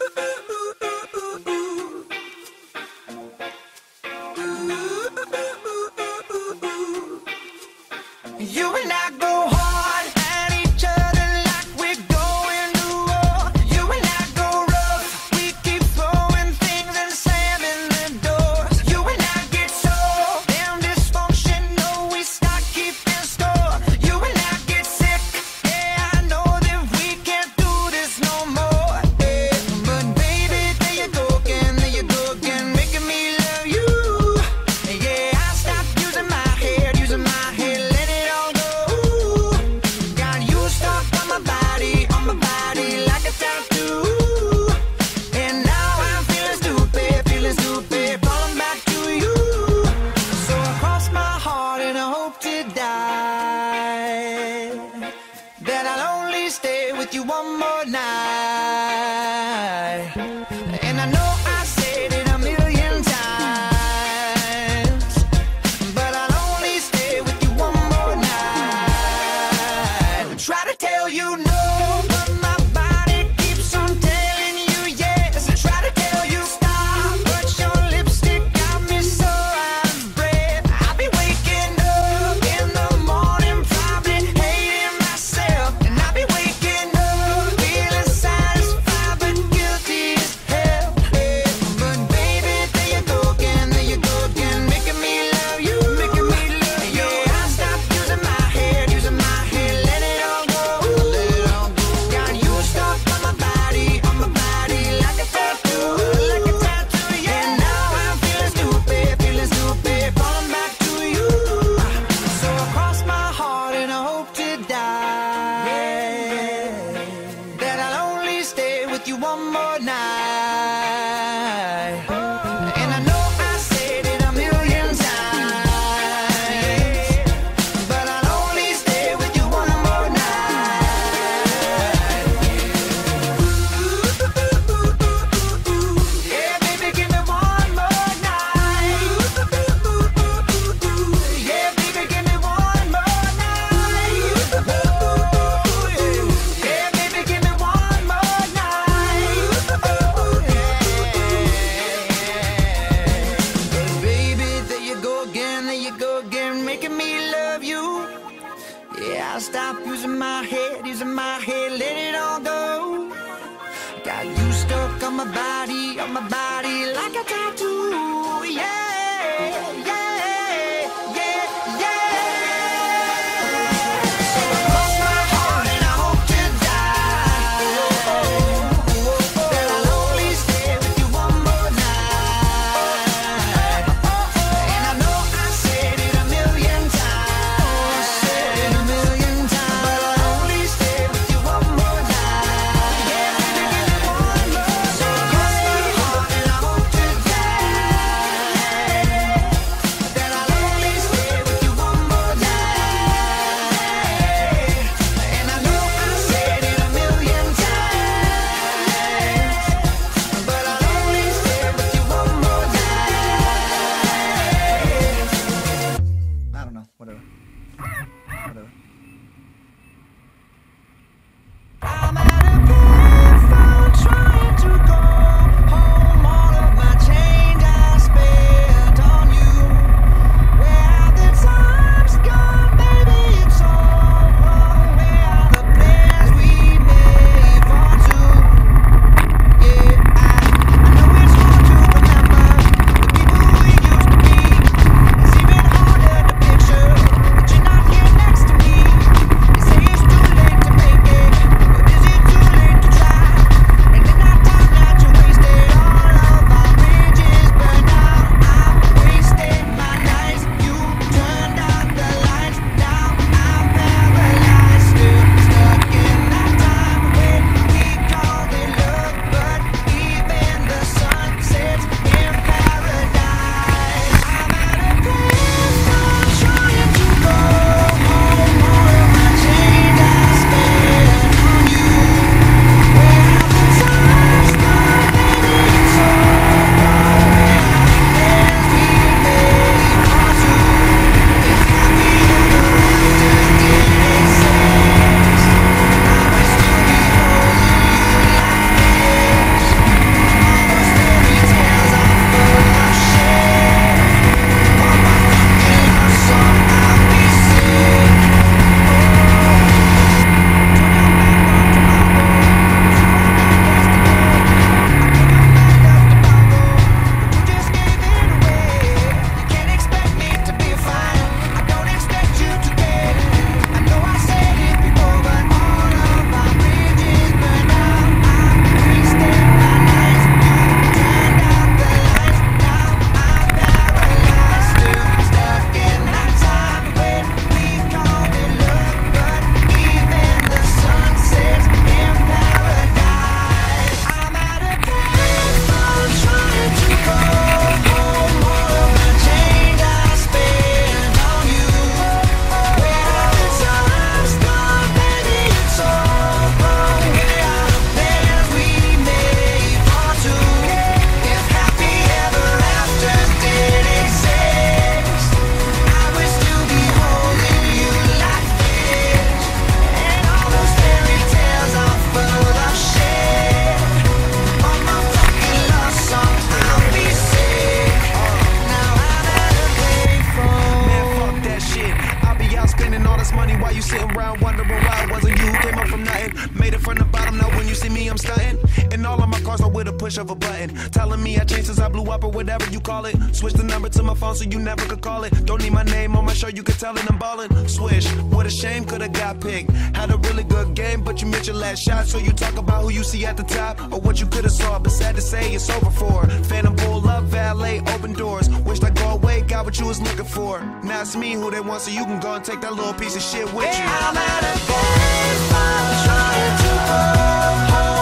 Yeah. stay with you one more night. you go again, making me love you. Yeah, I stop using my head, using my head, let it all go. Got you stuck on my body, on my body, like a tattoo. Yeah. Sitting around wondering why it wasn't you who came up from nothing. Made it from the bottom, now when you see me, I'm stunting. And all of my cars are with a push of a button. Telling me I changed since I blew up or whatever you call it. Switch the number to my phone so you never could call it. Don't need my name on my show, you can tell it I'm ballin'. Swish, what a shame, could've got picked. Had a really good game, but you missed your last shot. So you talk about who you see at the top or what you could've saw. But sad to say, it's over for. Phantom pull up, valet, open doors. Wish I'd go away, God was looking for. Now it's me who they want, so you can go and take that little piece of shit with you. I'm at a I'm trying to go.